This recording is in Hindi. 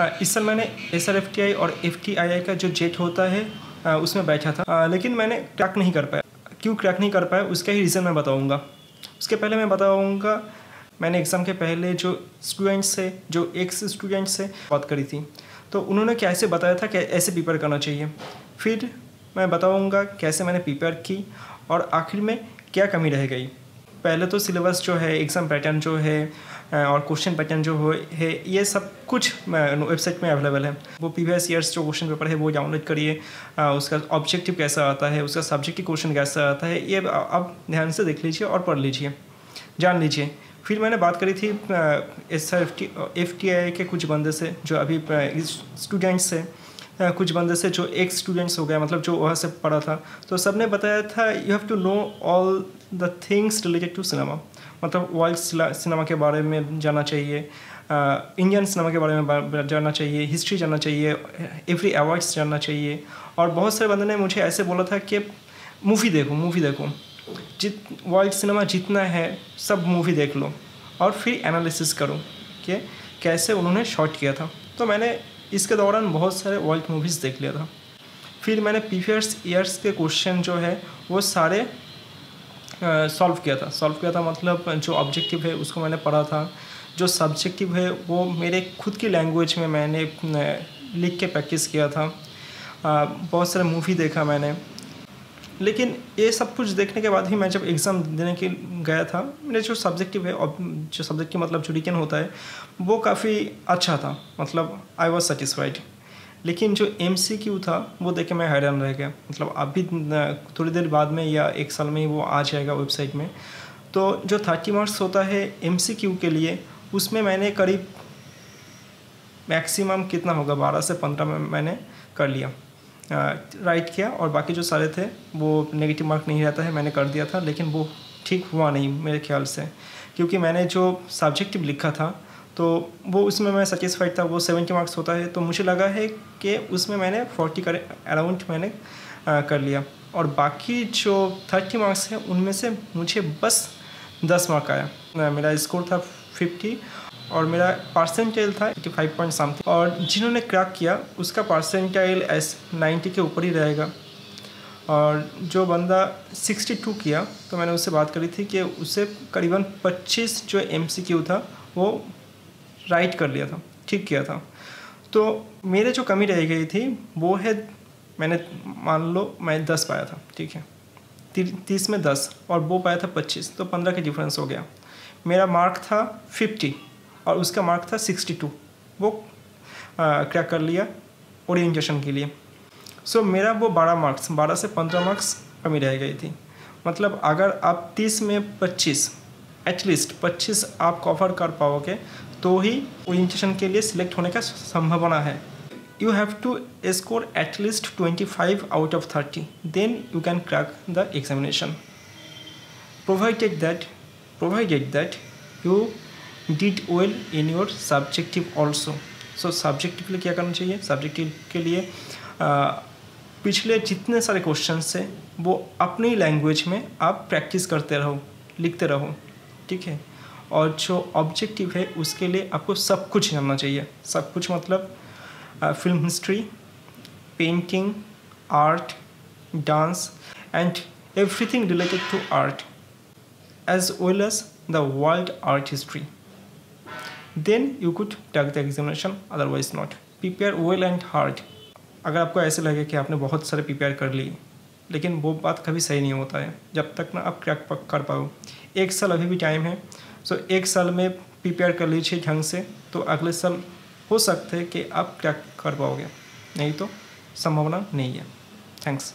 आ, इस साल मैंने S R F T I और एफ़ टी आई आई का जो जेट होता है उसमें बैठा था। लेकिन मैंने क्रैक नहीं कर पाया। क्यों क्रैक नहीं कर पाया उसका ही रीज़न मैं बताऊँगा। उसके पहले मैं बताऊँगा मैंने एग्ज़ाम के पहले जो स्टूडेंट्स से जो एक्स स्टूडेंट्स से बात करी थी। तो उन्होंने कैसे बताया था कि ऐसे प्रिपेयर करना चाहिए। फिर मैं बताऊँगा कैसे मैंने प्रिपेयर की और आखिर में क्या कमी रह गई। पहले तो सिलेबस जो है एग्ज़ाम पैटर्न जो है और क्वेश्चन पैटर्न जो हो, है, ये सब कुछ वेबसाइट में अवेलेबल है। वो प्रीवियस ईयर्स जो क्वेश्चन पेपर है, वो डाउनलोड करिए। उसका ऑब्जेक्टिव कैसा आता है, उसका सब्जेक्टिव क्वेश्चन कैसा आता है, ये आप ध्यान से देख लीजिए और पढ़ लीजिए। जान लीजिए। फिर मैंने बात करी थी S F T F T I के कुछ बंदे से, जो अभी स्टूडेंट्स से कुछ बंदे से जो एक स्टूडेंट्स हो गया मतलब जो वहाँ से पढ़ा था। तो सबने बताया था you have to know all the things related to cinema मतलब वर्ल्ड सिनेमा के बारे में जानना चाहिए इंडियन सिनेमा के बारे में जानना चाहिए हिस्ट्री जानना चाहिए एवरी अवार्ड्स जानना चाहिए। और बहुत सारे बंदे ने मुझे ऐसे बोला था कि, मूवी देखो मूवी देखो। जित वर्ल्ड सिनेमा जितना है, सब मूवी देख लो। और फिर एनालिसिस करो कि कैसे उन्होंने शॉट किया था। तो मैंने इसके दौरान बहुत सारे वर्ल्ड मूवीज़ देख लिया था। फिर मैंने प्रीवियस ईयर्स के क्वेश्चन जो है, वो सारे सॉल्व किया था। सॉल्व किया था मतलब जो ऑब्जेक्टिव है, उसको मैंने पढ़ा था। जो सब्जेक्टिव है, वो मेरे खुद की लैंग्वेज में मैंने लिख के प्रैक्टिस किया था। बहुत सारे मूवी देखा मैंने। लेकिन ये सब कुछ देखने के बाद ही मैं जब एग्ज़ाम देने के गया था, मेरे जो सब्जेक्टिव है जो सब्जेक्ट की मतलब जो होता है, वो काफ़ी अच्छा था। मतलब आई वॉज़ सेटिस्फाइड लेकिन जो एम सी क्यू था, वो देख के मैं हैरान रह गया। मतलब अभी थोड़ी देर बाद में या एक साल में ही वो आ जाएगा वेबसाइट में। तो जो थर्टी मार्क्स होता है एम सी क्यू के लिए, उसमें मैंने करीब मैक्सिमम कितना होगा? बारह से पंद्रह में मैंने कर लिया। राइट किया और बाकी जो सारे थे, वो नेगेटिव मार्क नहीं रहता है, मैंने कर दिया था, लेकिन वो ठीक हुआ नहीं मेरे ख्याल से। क्योंकि मैंने जो सब्जेक्टिव लिखा था तो वो उसमें मैं सेटिस्फाइड था वो सेवेंटी मार्क्स होता है तो मुझे लगा है कि उसमें मैंने फोर्टी कर अराउंड मैंने आ, कर लिया। और बाकी जो थर्टी मार्क्स हैं उनमें से मुझे बस दस मार्क आया। मेरा स्कोर था फिफ्टी और मेरा परसेंटेज था एटी फाइव पॉइंट समथिंग और जिन्होंने क्रैक किया उसका परसेंटाइल एस नाइन्टी के ऊपर ही रहेगा। और जो बंदा 62 किया तो मैंने उससे बात करी थी कि उसे करीबन 25 जो एम सी क्यू था वो राइट कर लिया था ठीक किया था। तो मेरे जो कमी रह गई थी वो है मैंने मान लो मैं दस पाया था ठीक है। तीस में दस और वो पाया था पच्चीस तो पंद्रह का डिफरेंस हो गया। मेरा मार्क था फिफ्टी और उसका मार्क था सिक्सटी टू वो क्रैक कर लिया ओरिएंटेशन के लिए। सो so, मेरा वो बारह मार्क्स बारह से पंद्रह मार्क्स कमी रह गई थी। मतलब अगर आप तीस में पच्चीस एटलीस्ट पच्चीस आप कवर कर पाओगे तो ही ओरिएंटेशन के लिए सिलेक्ट होने का संभावना है। You have to score at least twenty five out of thirty then you can crack the examination provided that provided that you did well in your subjective also so subjective के लिए क्या करना चाहिए? सब्जेक्टिव के लिए पिछले जितने सारे क्वेश्चन से वो अपनी लैंग्वेज में आप प्रैक्टिस करते रहो, लिखते रहो। ठीक है? और जो ऑब्जेक्टिव है, उसके लिए आपको सब कुछ जानना चाहिए। सब कुछ मतलब film history painting art dance and everything related to art as well as the world art history then you could take the examination otherwise not prepare well and hard अगर आपको ऐसे लगे कि आपने बहुत सारे प्रिपेयर कर ली लेकिन वो बात कभी सही नहीं होता है। जब तक ना आप क्रैक कर पाओ। एक साल अभी भी टाइम है सो एक साल में प्रिपेयर कर लीजिए ढंग से तो अगले साल हो सकते हैं कि आप क्रैक कर पाओगे। नहीं तो संभावना नहीं है। थैंक्स